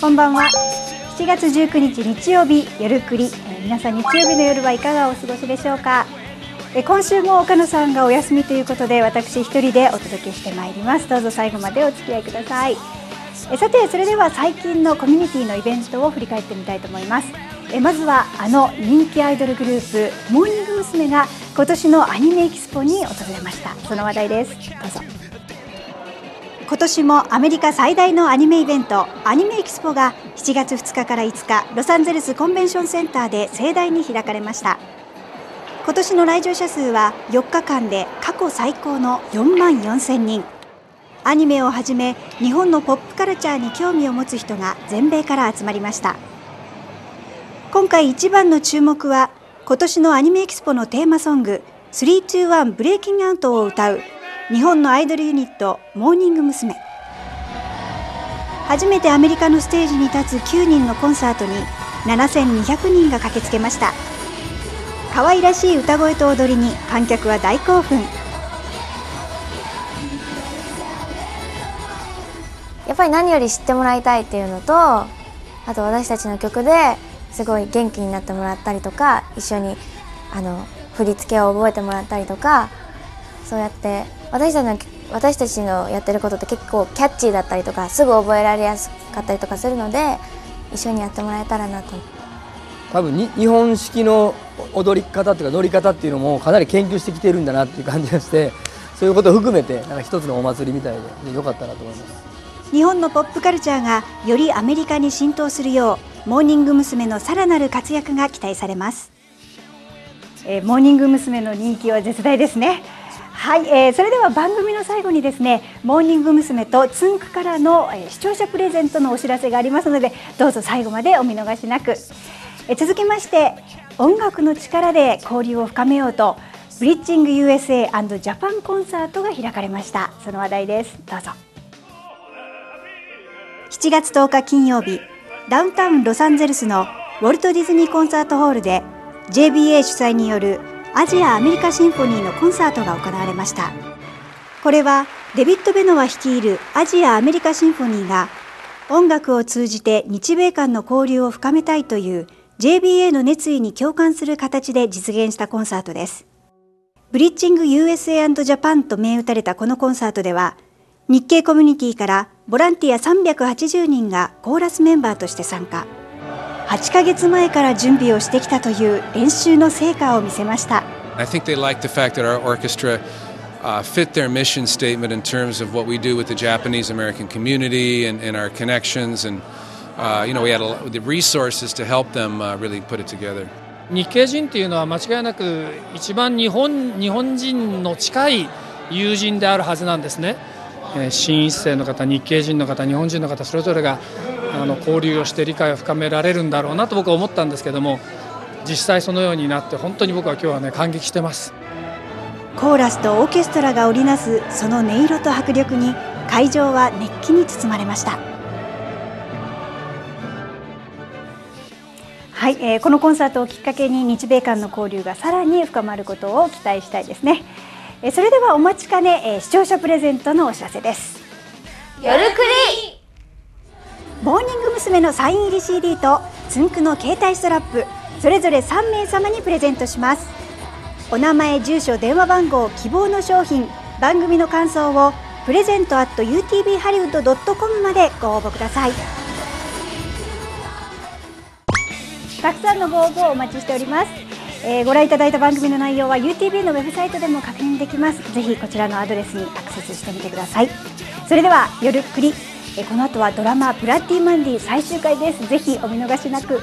こんばんは。7月19日日曜日夜くり、えー、皆さん日曜日の夜はいかがお過ごしでしょうか、えー、今週も岡野さんがお休みということで私一人でお届けしてまいります。どうぞ最後までお付き合いください、えー、さてそれでは最近のコミュニティのイベントを振り返ってみたいと思います。えまずはあの人気アイドルグループモーニング娘。が今年のアニメエキスポに訪れました。その話題です。どうぞ。今年もアメリカ最大のアニメイベントアニメエキスポが7月2日から5日ロサンゼルスコンベンションセンターで盛大に開かれました。今年の来場者数は4日間で過去最高の4万4千人。アニメをはじめ日本のポップカルチャーに興味を持つ人が全米から集まりました。今回一番の注目は今年のアニメエキスポのテーマソング321ブレイキングアウトを歌う日本のアイドルユニットモーニング娘。初めてアメリカのステージに立つ9人のコンサートに7200人が駆けつけました可愛らしい歌声と踊りに観客は大興奮やっぱり何より知ってもらいたいっていうのとあと私たちの曲ですごい元気になってもらったりとか一緒にあの振り付けを覚えてもらったりとかそうやって私たちの私たちのやってることって結構キャッチーだったりとかすぐ覚えられやすかったりとかするので一緒にやってもらえたらなと。多分に日本式の踊り方っていうか乗り方っていうのもかなり研究してきてるんだなっていう感じがしてそういうことを含めてなんか一つのお祭りみたいで良かったなと思います。日本のポップカルチャーがよりアメリカに浸透するようモーニング娘。のさらなる活躍が期待されます、えー、モーニング娘。の人気は絶大ですねはい、えー、それでは番組の最後にですねモーニング娘。とつんくからの、えー、視聴者プレゼントのお知らせがありますのでどうぞ最後までお見逃しなく、えー、続きまして音楽の力で交流を深めようとブリッジング USA& ジャパンコンサートが開かれましたその話題ですどうぞ7月10日金曜日ダウンタウンロサンゼルスのウォルト・ディズニーコンサートホールで JBA 主催によるアジア・アメリカシンフォニーのコンサートが行われました。これはデビッド・ベノワ率いるアジア・アメリカシンフォニーが音楽を通じて日米間の交流を深めたいという JBA の熱意に共感する形で実現したコンサートです。ブリッジング USA& ジャパンと銘打たれたこのコンサートでは日系コミュニティからボランティア380人がコーラスメンバーとして参加8ヶ月前から準備をしてきたという練習の成果を見せました。I think they like the fact that our orchestra uh, fit their mission statement in terms of what we do with the Japanese American community and, and our connections and uh, you know we had a, the resources to help them uh, really put it together. 日系人っていうのは間違いなく一番日本日本人の近い友人であるはずなんですね。新一世の方、日系人の方、日本人の方それぞれがあの交流をして理解を深められるんだろうなと僕は思ったんですけども実際そのようになって本当に僕は今日はね感激してます。コーラスとオーケストラが織りなすその音色と迫力に会場は熱気に包まれました。はい、えー、このコンサートをきっかけに日米間の交流がさらに深まることを期待したいですね、えー、それではお待ちかね、えー、視聴者プレゼントのお知らせです。夜くりモーニング娘。のサイン入り CD とつんくの携帯ストラップそれぞれ3名様にプレゼントします。お名前住所電話番号希望の商品番組の感想をプレゼント at utb ハリウッド .com までご応募ください。たくさんのご応募をお待ちしております、えー、ご覧いただいた番組の内容は UTV のウェブサイトでも確認できます。ぜひこちらのアドレスにアクセスしてみてください。それでは夜っくり。えこの後はドラマ「プラッティマンディ」最終回です。ぜひお見逃しなく。